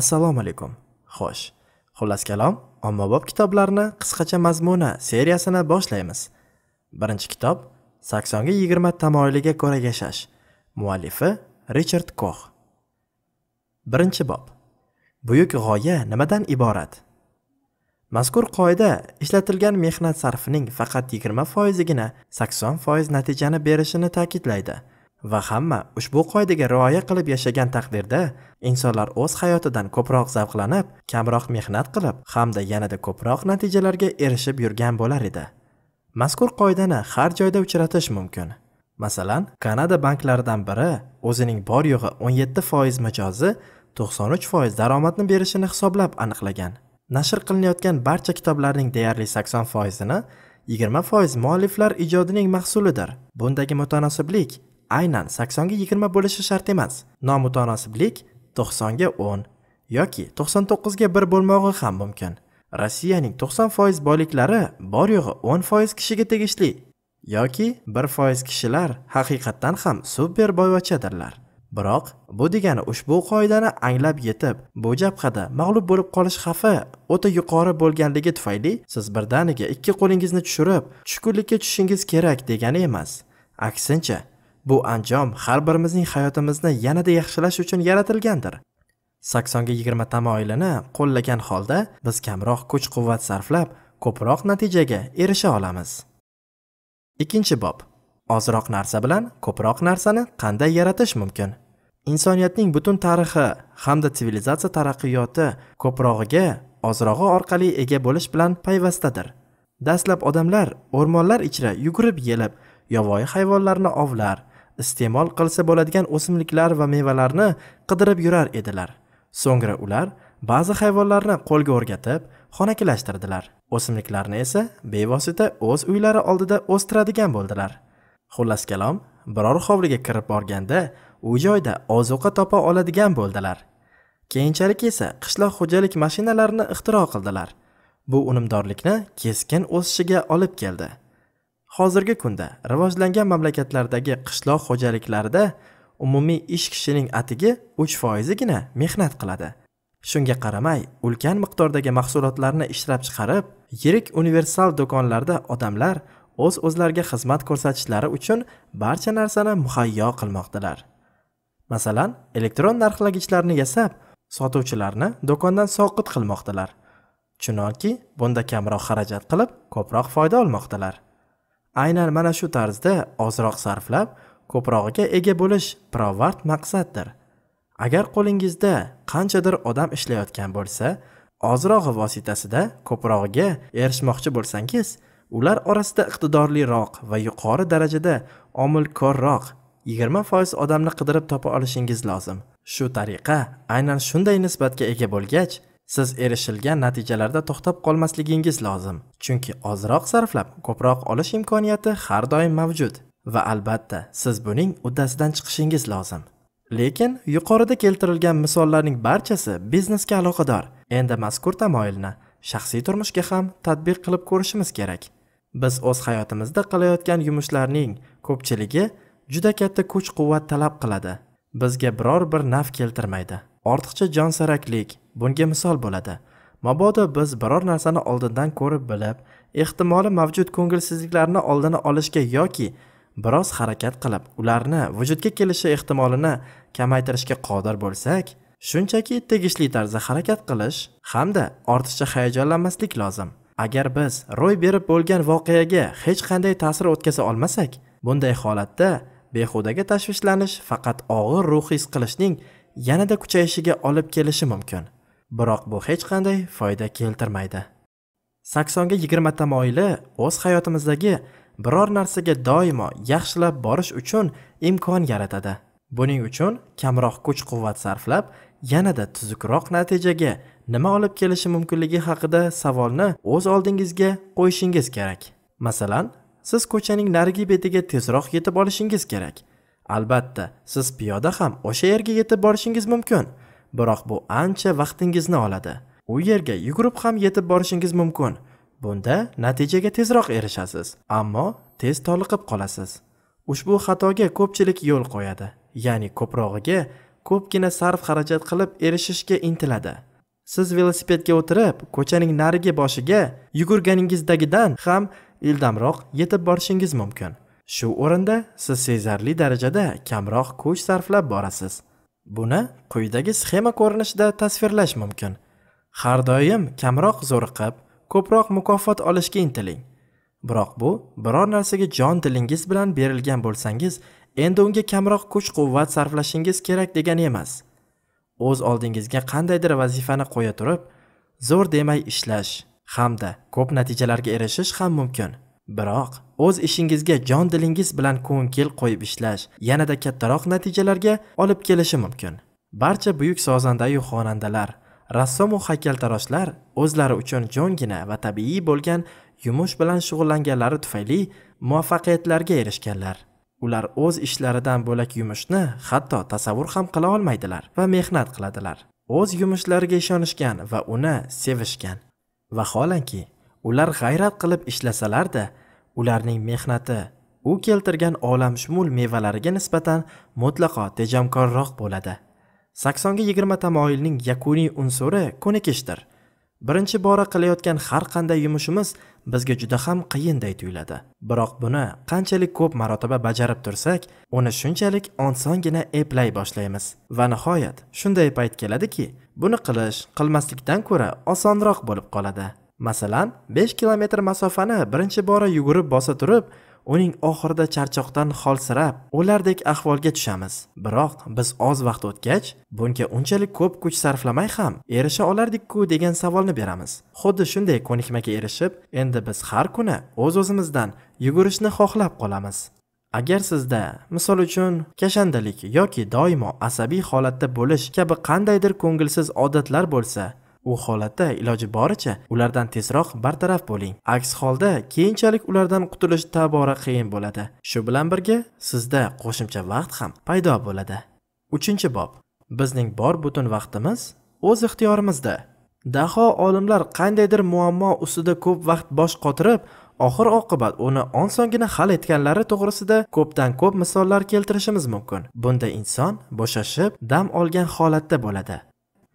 assalomu alaykum. Xo'sh xullas kalom ommabop kitoblarni qisqacha mazmuni seriyasini boshlaymiz. Birinchi kitob saksonga yigirma tamoyiliga ko'ra yashash. Muallifi richard kox. Birinchi bob. Buyuk g'oya nimadan iborat? Mazkur qoida ishlatilgan mehnat sarfining faqat yigirma foizigina sakson foiz natijani berishini ta'kidlaydi. Va hamma ushbu qoidaga rioya qilib yashagan taqdirda insonlar o'z hayotidan ko'proq zavqlanib kamroq mehnat qilib hamda yanada ko'proq natijalarga erishib yurgan bo'lar edi. Mazkur qoidani har joyda uchratish mumkin. Masalan kanada banklaridan biri o'zining bor yo'g'i 17 foiz mijozi 93 foiz daromadni berishini hisoblab aniqlagan. Nashr qilinayotgan barcha kitoblarning deyarli 80 foizini 20 foiz mualliflar ijodining mahsulidir. Bundagi mutanosiblik aynan 80 ga 20 bo'lishi shart emas. Nomutanosiblik 90 ga 10 yoki 99 ga 1 bo'lmog'i ham mumkin. Rossiyaning 90 foiz boyliklari bor yo'g'i o'n foiz kishiga tegishli yoki 1 foiz kishilar haqiqatdan ham super boyvachadirlar biroq bu degani ushbu qoidani anglab yetib bu jabhada mag'lub bo'lib qolish xavfi o'ta yuqori bo'lganligi tufayli siz birdaniga ikki qo'lingizni tushirib tushkunlikka tushishingiz kerak degani emas. Aksincha bu anjom har birimizning hayotimizni yanada yaxshilash uchun yaratilgandir. Saksonga yigirma tamoyilini qo'llagan holda biz kamroq kuch quvvat sarflab ko'proq natijaga erisha olamiz. Ikkinchi bob. Ozroq narsa bilan ko'proq narsani qanday yaratish mumkin? Insoniyatning butun tarixi hamda sivilizatsiya taraqqiyoti ko'prog'iga ozrog'i orqali ega bo'lish bilan payvastadir. Dastlab odamlar o'rmonlar ichra yugurib yelib yovvoyi hayvonlarni ovlar iste'mol qilsa bo'ladigan o'simliklar va mevalarni qidirib yurar edilar. So'ngra ular ba'zi hayvonlarni qo'lga o'rgatib xonakilashtirdilar. O'simliklarni esa bevosita o'z uylari oldida o'stiradigan bo'ldilar. Xullas kalom biror hovliga kirib borganda u joyda ozuqa topa oladigan bo'ldilar. Keyinchalik esa qishloq xo'jalik mashinalarini ixtiro qildilar. Bu unumdorlikni keskin o'sishiga olib keldi. Hozirgi kunda rivojlangan mamlakatlardagi qishloq xo'jaliklarida umumiy ish kishining atigi uch foizigina mehnat qiladi. Shunga qaramay ulkan miqdordagi mahsulotlarni ishlab chiqarib yirik universal do'konlarda odamlar o'z o'zlariga xizmat ko'rsatishlari uchun barcha narsani muhayyo qilmoqdalar masalan elektron narxlagichlarni yasab sotuvchilarni do'kondan soqit qilmoqdalar chunonki bunda kamroq xarajat qilib ko'proq foyda olmoqdalar aynan mana shu tarzda ozroq sarflab ko'prog'iga ega bo'lish pirovard maqsaddir. Agar qo'lingizda qanchadir odam ishlayotgan bo'lsa ozrog'i vositasida ko'prog'iga erishmoqchi bo'lsangiz ular orasida iqtidorliroq va yuqori darajada omilkorroq yigirma foiz odamni qidirib topa olishingiz lozim. Shu tariqa aynan shunday nisbatga ega bo'lgach siz erishilgan natijalarda to'xtab qolmasligingiz lozim. Chunki ozroq sarflab ko'proq olish imkoniyati har doim mavjud. Va albatta siz buning uddasidan chiqishingiz lozim. Lekin yuqorida keltirilgan misollarning barchasi biznesga aloqador. Endi mazkur tamoyilni shaxsiy turmushga ham tadbiq qilib ko'rishimiz kerak. Biz o'z hayotimizda qilayotgan yumushlarning ko'pchiligi juda katta kuch quvvat talab qiladi. Bizga biror bir naf keltirmaydi. Ortiqcha jonsaraklik bunga misol bo'ladi. Mabodo biz biror narsani oldindan ko'rib bilib ehtimoli mavjud ko'ngilsizliklarni oldini olishga yoki biroz harakat qilib ularni vujudga kelishi ehtimolini kamaytirishga qodir bo'lsak shunchaki tegishli tarzda harakat qilish hamda ortiqcha hayajonlanmaslik lozim. Agar biz ro'y berib bo'lgan voqeaga hech qanday ta'sir o'tkaza olmasak bunday holatda behudaga tashvishlanish faqat og'ir ruhiy his qilishning yanada kuchayishiga olib kelishi mumkin. Biroq bu hech qanday foyda keltirmaydi. Saksonga yigirma tamoyili o'z hayotimizdagi biror narsaga doimo yaxshilab borish uchun imkon yaratadi. Buning uchun kamroq kuch quvvat sarflab yanada tuzukroq natijaga nima olib kelishi mumkinligi haqida savolni o'z oldingizga qo'yishingiz kerak. Masalan siz ko'chaning narigi betiga tezroq yetib olishingiz kerak. Albatta siz piyoda ham o'sha yerga yetib borishingiz mumkin. Biroq bu ancha vaqtingizni oladi. U yerga yugurib ham yetib borishingiz mumkin. Bunda natijaga tezroq erishasiz ammo tez toliqib qolasiz. Ushbu xatoga ko'pchilik yo'l qo'yadi ya'ni ko'prog'iga ko'pgina sarf xarajat qilib erishishga intiladi. Siz velosipedga o'tirib ko'chaning narigi boshiga yugurganingizdagidan ham ildamroq yetib borishingiz mumkin. Shu o'rinda siz sezarli darajada kamroq kuch sarflab borasiz. Buni quyidagi sxema ko'rinishida tasvirlash mumkin. Har doim kamroq zo'riqib ko'proq mukofot olishga intiling. Biroq bu biror narsaga jon dilingiz bilan berilgan bo'lsangiz endi unga kamroq kuch quvvat sarflashingiz kerak degani emas. O'z oldingizga qandaydir vazifani qo'ya turib zo'r demay ishlash hamda ko'p natijalarga erishish ham mumkin. Biroq o'z ishingizga jon dilingiz bilan ko'ngil qo'yib ishlash yanada kattaroq natijalarga olib kelishi mumkin. Barcha buyuk sozandayu xonandalar rassomu haykaltaroshlar o'zlari uchun jo'ngina va tabiiy bo'lgan yumush bilan shug'ullanganlari tufayli muvaffaqiyatlarga erishganlar. Ular o'z ishlaridan bo'lak yumushni hatto tasavvur ham qila olmaydilar va mehnat qiladilar. O'z yumushlariga ishonishgan va uni sevishgan. Vaholanki ular g'ayrat qilib ishlasalarda ularning mehnati u keltirgan olamshumul mevalariga nisbatan mutlaqo tejamkorroq bo'ladi. Saksonga yigirma tamoyilning yakuniy unsuri ko'nikishdir. Birinchi bora qilayotgan har qanday yumushimiz bizga juda ham qiyinday tuyuladi. Biroq buni qanchalik ko'p marotaba bajarib tursak uni shunchalik osongina eplay boshlaymiz. Va nihoyat shunday payt keladiki buni qilish qilmaslikdan ko'ra osonroq bo'lib qoladi. Masalan 5 kilometr masofani birinchi bora yugurib bosa turib uning oxirida charchoqdan holsirab o'lardek ahvolga tushamiz. Biroq biz oz vaqt o'tgach bunga unchalik ko'p kuch sarflamay ham erisha olardikku degan savolni beramiz. Xuddi shunday ko'nikmaga erishib endi biz har kuni o'z o'zimizdan yugurishni xohlab qolamiz. Agar sizda misol uchun kashandalik yoki doimo asabiy holatda bo'lish kabi qandaydir ko'ngilsiz odatlar bo'lsa u holatda iloji boricha ulardan tezroq bartaraf bo'ling. Aks holda keyinchalik ulardan qutulish tobora qiyin bo'ladi. Shu bilan birga sizda qo'shimcha vaqt ham paydo bo'ladi. Uchinchi bob. Bizning bor butun vaqtimiz o'z ixtiyorimizda. Daho olimlar qandaydir muammo ustida ko'p vaqt bosh qotirib oxir oqibat uni osongina hal etganlari to'g'risida ko'pdan ko'p misollar keltirishimiz mumkin. Bunda inson bo'shashib dam olgan holatda bo'ladi.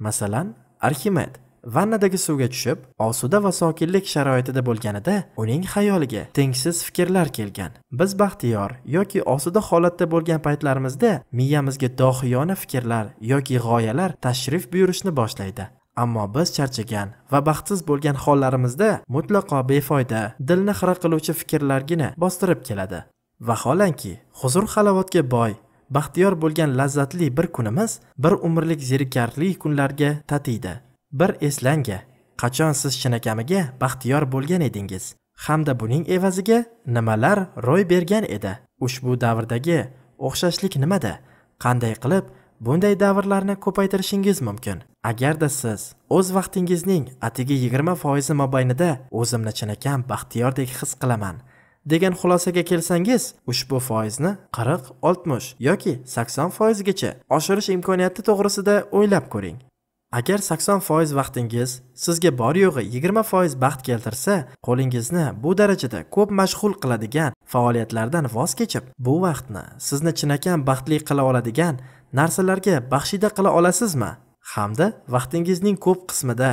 Masalan arximed vannadagi suvga tushib osuda va sokinlik sharoitida bo'lganida uning xayoliga tengsiz fikrlar kelgan. Biz baxtiyor yoki osuda holatda bo'lgan paytlarimizda miyamizga dohiyona fikrlar yoki g'oyalar tashrif buyurishni boshlaydi. Ammo biz charchagan va baxtsiz bo'lgan hollarimizda mutlaqo befoyda dilni xira qiluvchi fikrlargina bostirib keladi. Vaholanki huzur halovatga boy baxtiyor bo'lgan lazzatli bir kunimiz bir umrlik zerikarli kunlarga tatiydi. Bir eslanga qachon siz chinakamiga baxtiyor bo'lgan edingiz? Hamda buning evaziga nimalar ro'y bergan edi? Ushbu davrdagi o'xshashlik nimada? Qanday qilib bunday davrlarni ko'paytirishingiz mumkin? Agarda siz o'z vaqtingizning atigi yigirma foizi mobaynida o'zimni chinakam baxtiyordek his qilaman degan xulosaga kelsangiz ushbu foizni 40, 60 yoki 80 foizgacha oshirish imkoniyati to'g'risida o'ylab ko'ring. Agar 80 foiz vaqtingiz sizga bor yo'g'i 20 foiz baxt keltirsa qo'lingizni bu darajada ko'p mashg'ul qiladigan faoliyatlardan voz kechib bu vaqtni sizni chinakam baxtli qila oladigan narsalarga baxshida qila olasizmi? Hamda vaqtingizning ko'p qismida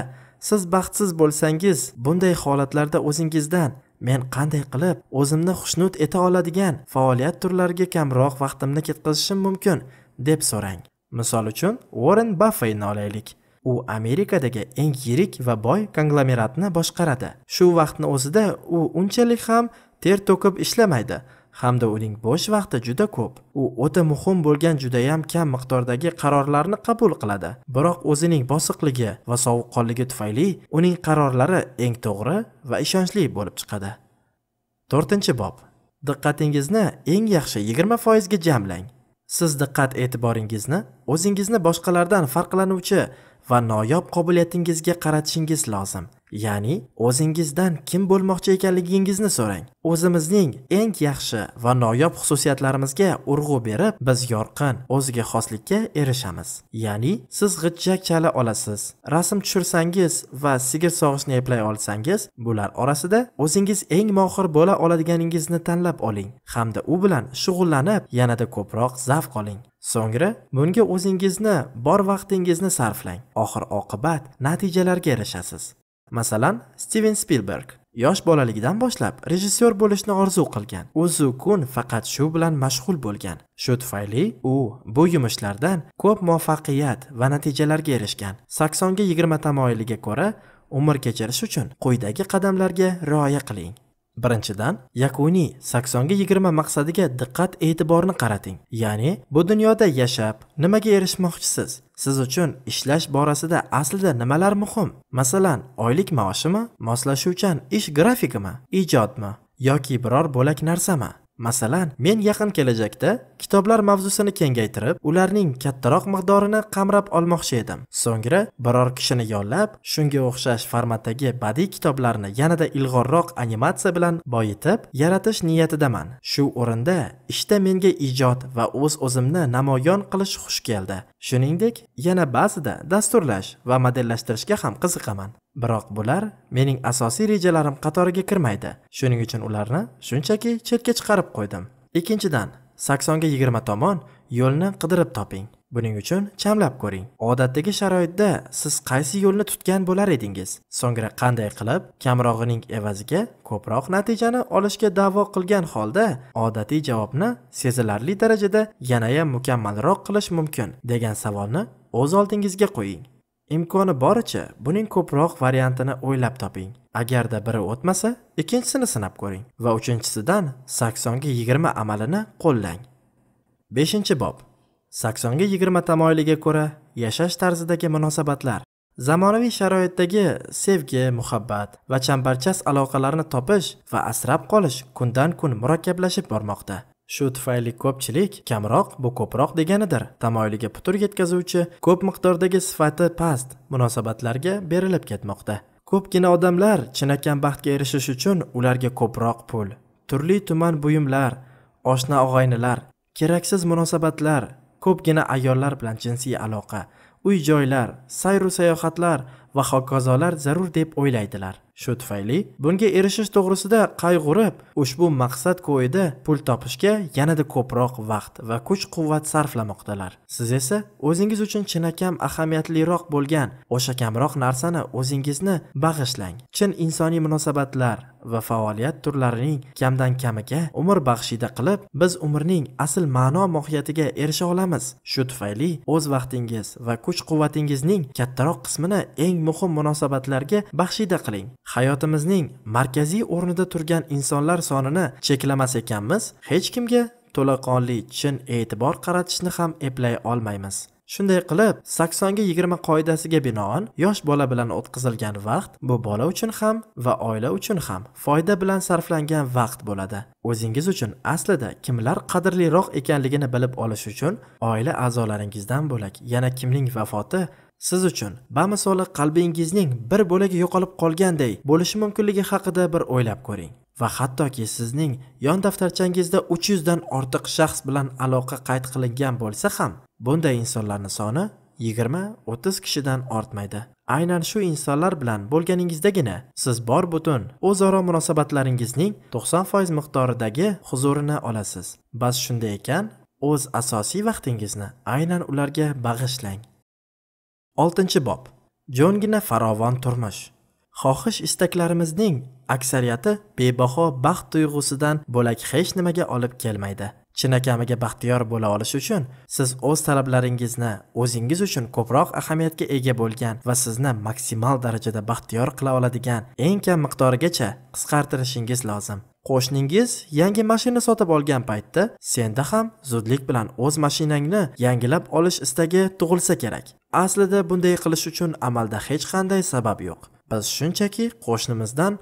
siz baxtsiz bo'lsangiz bunday holatlarda o'zingizdan men qanday qilib o'zimni xushnud eta oladigan faoliyat turlariga kamroq vaqtimni ketkazishim mumkin deb so'rang. Misol uchun Warren Buffettni olaylik. U amerikadagi eng yirik va boy konglomeratni boshqaradi. Shu vaqtni o'zida u unchalik ham ter to'kib ishlamaydi. Hamda uning bo'sh vaqti juda ko'p. U o'ta muhim bo'lgan judayam kam miqdordagi qarorlarni qabul qiladi. Biroq o'zining bosiqligi va sovuqqonligi tufayli uning qarorlari eng to'g'ri va ishonchli bo'lib chiqadi. To'rtinchi bob. Diqqatingizni eng yaxshi yigirma foizga jamlang. Siz diqqat e'tiboringizni o'zingizni boshqalardan farqlanuvchi va noyob qobiliyatingizga qaratishingiz lozim. Ya'ni o'zingizdan kim bo'lmoqchi ekanligingizni so'rang. O'zimizning eng yaxshi va noyob xususiyatlarimizga urg'u berib biz yorqin o'ziga xoslikka erishamiz. Ya'ni siz g'ijjak chala olasiz. Rasm tushirsangiz va sigir sog'ishni eplay olsangiz bular orasida o'zingiz eng mohir bo'la oladiganingizni tanlab oling hamda u bilan shug'ullanib yanada ko'proq zavq oling. So'ngra bunga o'zingizni bor vaqtingizni sarflang. Oxir oqibat natijalarga erishasiz. Masalan steven spilberg yosh bolaligidan boshlab rejissyor bo'lishni orzu qilgan. O'zu kun faqat shu bilan mashg'ul bo'lgan. Shu tufayli u bu yumushlardan ko'p muvaffaqiyat va natijalarga erishgan. Saksonga yigirma tamoyiliga ko'ra umr kechirish uchun quyidagi qadamlarga rioya qiling. Birinchidan yakuniy saksonga yigirma maqsadiga diqqat e'tiborni qarating. Ya'ni bu dunyoda yashab nimaga erishmoqchisiz? Siz uchun ishlash borasida aslida nimalar muhim? Masalan oylik maoshimi moslashuvchan ish grafikimi ijodmi yoki biror bo'lak narsami? Masalan men yaqin kelajakda kitoblar mavzusini kengaytirib ularning kattaroq miqdorini qamrab olmoqchi edim. So'ngra biror kishini yollab shunga o'xshash formatdagi badiiy kitoblarni yanada ilg'orroq animatsiya bilan boyitib yaratish niyatidaman. Shu o'rinda ishda menga ijod va o'z o'zimni namoyon qilish xush keldi. Shuningdek yana ba'zida dasturlash va modellashtirishga ham qiziqaman. Biroq bular mening asosiy rejalarim qatoriga kirmaydi. Shuning uchun ularni shunchaki chetga chiqarib qo'ydim. Ikkinchidan saksonga yigirma tomon yo'lni qidirib toping. Buning uchun chamlab ko'ring. Odatdagi sharoitda siz qaysi yo'lni tutgan bo'lar edingiz? So'ngra qanday qilib kamrog'ining evaziga ko'proq natijani olishga da'vo qilgan holda odatiy javobni sezilarli darajada yanayam mukammalroq qilish mumkin degan savolni o'z oldingizga qo'ying. Imkoni boricha buning ko'proq variantini o'ylab toping. Agarda biri o'tmasa ikkinchisini sinab ko'ring va uchinchisidan saksonga yigirma amalini qo'llang. Beshinchi bob. Saksonga yigirma tamoyiliga ko'ra yashash tarzidagi munosabatlar. Zamonaviy sharoitdagi sevgi muhabbat va chambarchas aloqalarni topish va asrab qolish kundan kun murakkablashib bormoqda. Shu tufayli ko'pchilik kamroq bu ko'proq deganidir. Tamoyiliga putur yetkazuvchi ko'p miqdordagi sifati past munosabatlarga berilib ketmoqda. Ko'pgina odamlar chinakam baxtga erishish uchun ularga ko'proq pul turli tuman buyumlar oshna og'aynilar keraksiz munosabatlar ko'pgina ayollar bilan jinsiy aloqa uy joylar sayru sayohatlar va hokazolar zarur deb o'ylaydilar. Shu tufayli bunga erishish to'g'risida qayg'urib ushbu maqsad ko'yida pul topishga yanada ko'proq vaqt va kuch quvvat sarflamoqdalar. Siz esa o'zingiz uchun chinakam ahamiyatliroq bo'lgan o'sha kamroq narsani o'zingizni bag'ishlang. Chin insoniy munosabatlar va faoliyat turlarining kamdan kamiga umr baxshida qilib biz umrning asl ma'no mohiyatiga erisha olamiz. Shu tufayli o'z vaqtingiz va kuch quvvatingizning kattaroq qismini eng muhim munosabatlarga baxshida qiling. Hayotimizning markaziy o'rnida turgan insonlar sonini cheklamas ekanmiz hech kimga to'laqonli chin e'tibor qaratishni ham eplay olmaymiz. Shunday qilib saksonga yigirma qoidasiga binoan yosh bola bilan o'tkazilgan vaqt bu bola uchun ham va oila uchun ham foyda bilan sarflangan vaqt bo'ladi. O'zingiz uchun aslida kimlar qadrliroq ekanligini bilib olish uchun oila a'zolaringizdan bo'lak. Yana kimning vafoti siz uchun bamisoli qalbingizning bir bo'lagi yo'qolib qolganday bo'lishi mumkinligi haqida bir o'ylab ko'ring. Va hattoki sizning yon daftarchangizda 300 dan ortiq shaxs bilan aloqa qayd qilingan bo'lsa ham bunday insonlarning soni 20-30 kishidan ortmaydi. Aynan shu insonlar bilan bo'lganingizdagina siz bor butun o'zaro munosabatlaringizning 90% miqdoridagi huzurini olasiz. Bas shunday ekan o'z asosiy vaqtingizni aynan ularga bag'ishlang. Oltinchi bob. Jo'ngina farovon turmush. Xohish istaklarimizning aksariyati bebaho baxt tuyg'usidan bo'lak hech nimaga olib kelmaydi. Chinakamiga baxtiyor bo'la olish uchun siz o'z talablaringizni o'zingiz uchun ko'proq ahamiyatga ega bo'lgan va sizni maksimal darajada baxtiyor qila oladigan eng kam miqdorigacha qisqartirishingiz lozim. Qo'shningiz yangi mashina sotib olgan paytda senda ham zudlik bilan o'z mashinangni yangilab olish istagi tug'ilsa kerak. Aslida bunday qilish uchun amalda hech qanday sabab yo'q. Biz shunchaki qo'shnimizdan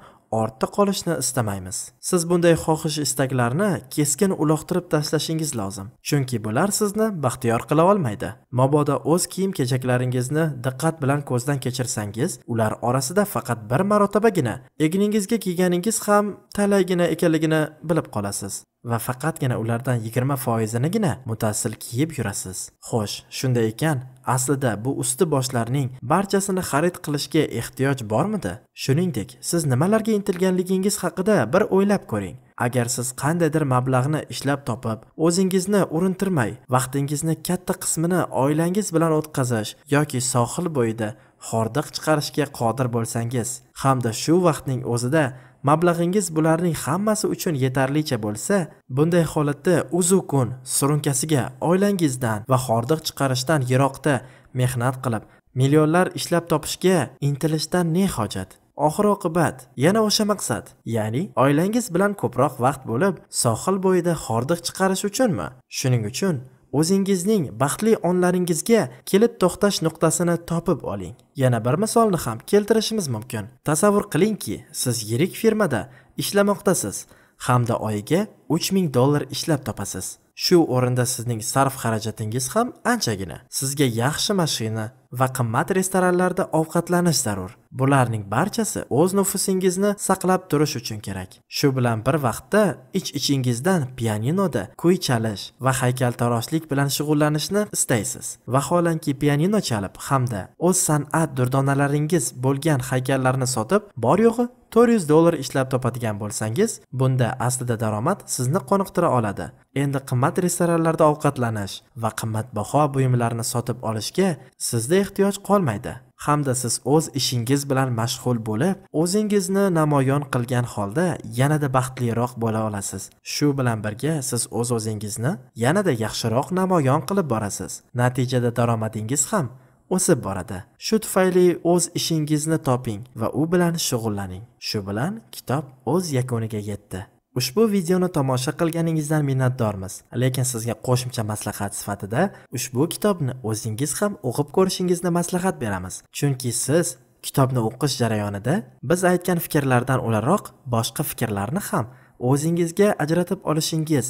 ortda qolishni istamaymiz. Siz bunday xohish istaklarni keskin uloqtirib tashlashingiz lozim. Chunki bular sizni baxtiyor qila olmaydi. Mabodo o'z kiyim kechaklaringizni diqqat bilan ko'zdan kechirsangiz ular orasida faqat bir marotabagina egningizga kiyganingiz ham talaygina ekanligini bilib qolasiz. Va faqatgina ulardan 20 foizinigina mutassil kiyib yurasiz. Xo'sh shunday ekan aslida bu usti boshlarning barchasini xarid qilishga ehtiyoj bormidi? Shuningdek siz nimalarga intilganligingiz haqida bir o'ylab ko'ring. Agar siz qandaydir mablag'ni ishlab topib o'zingizni urintirmay vaqtingizni katta qismini oilangiz bilan o'tkazish yoki sohil bo'yida hordiq chiqarishga qodir bo'lsangiz hamda shu vaqtning o'zida mablag'ingiz bularning hammasi uchun yetarlicha bo'lsa bunday holatda uzu kun surunkasiga oilangizdan va hordiq chiqarishdan yiroqda mehnat qilib millionlar ishlab topishga intilishdan ne hojat? Oxir oqibat yana o'sha maqsad ya'ni oilangiz bilan ko'proq vaqt bo'lib sohil bo'yida hordiq chiqarish uchunmi? Shuning uchun o'zingizning baxtli onlaringizga kelib to'xtash nuqtasini topib oling. Yana bir misolni ham keltirishimiz mumkin. Tasavvur qilingki siz yirik firmada ishlamoqdasiz hamda oyiga 3000 dollar ishlab topasiz. Shu o'rinda sizning sarf xarajatingiz ham anchagina. Sizga yaxshi mashina va qimmat restoranlarda ovqatlanish zarur. Bularning barchasi o'z nufusingizni saqlab turish uchun kerak. Shu bilan bir vaqtda ich ichingizdan pianinoda kuy chalish va haykaltaroshlik bilan shug'ullanishni istaysiz. Vaholanki pianino chalib hamda o'z san'at durdonalaringiz bo'lgan haykallarni sotib bor yo'g'i 400 dollar ishlab topadigan bo'lsangiz bunda aslida daromad sizni qoniqtira oladi. Endi qimmat restoranlarda ovqatlanish va qimmatbaho buyumlarni sotib olishga sizda ehtiyoj qolmaydi. Hamda siz o'z ishingiz bilan mashg'ul bo'lib o'zingizni namoyon qilgan holda yanada baxtliroq bo'la olasiz. Shu bilan birga siz o'z o'zingizni yanada yaxshiroq namoyon qilib borasiz. Natijada daromadingiz ham o'sib boradi. Shu tufayli o'z ishingizni toping va u bilan shug'ullaning. Shu bilan kitob o'z yakuniga yetdi. Ushbu videoni tomosha qilganingizdan minnatdormiz. Lekin sizga qo'shimcha maslahat sifatida ushbu kitobni o'zingiz ham o'qib ko'rishingizni maslahat beramiz. Chunki siz kitobni o'qish jarayonida biz aytgan fikrlardan o'laroq boshqa fikrlarni ham o'zingizga ajratib olishingiz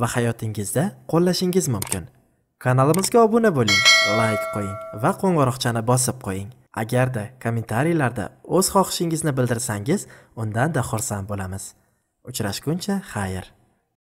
va hayotingizda qo'llashingiz mumkin. Kanalimizga obuna bo'ling layk qo'ying va qo'ng'iroqchani bosib qo'ying. Agarda kommentariylarda o'z xohishingizni bildirsangiz undan da xursand bo'lamiz. Uchrashguncha xayr.